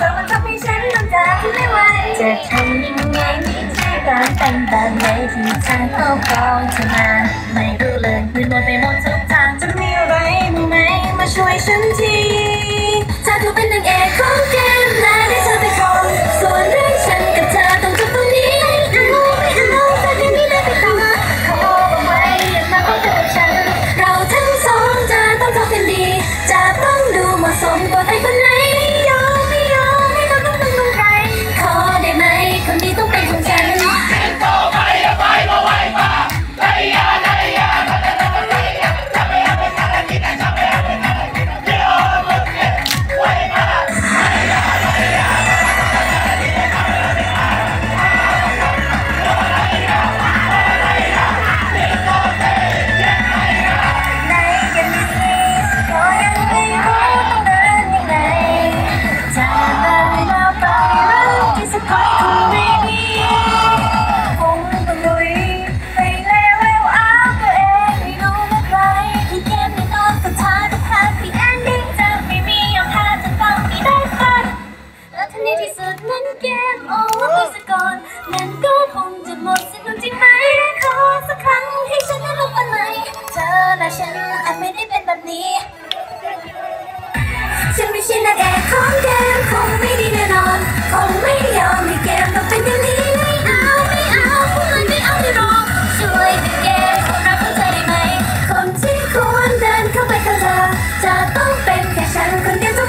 เท่าะมันทำให้ฉันต้องจาขึ้นไม่ไหวจะทำยังไงไม่ใช่การแต่งแบบไหนที่ทางเข้าคลองเธอมาไม่รู้เลยมืดมนไปหมดทุกทางจะมีอะไรบ้างไหมมาช่วยฉันทีถ้าเธอเป็นนางเอกของเกม หมดสิ้นลงจริงไหมขอสักครั้งให้ฉันได้รู้กันไหม เธอและฉันอาจไม่ได้เป็นแบบนี้ ฉันไม่ใช่นางเอกของเกมคงไม่ได้แน่นอนคงไม่ยอมให้เกมต้องเป็นอย่างนี้ไม่เอาไม่เอาพวกมัไม่เอาไม่รอช่วยเป็นกมคงรับเข้าใจได้ไหมคนที่ควรเดินเข้าไปข้างเจะต้องเป็นแค่ฉันคนเดียว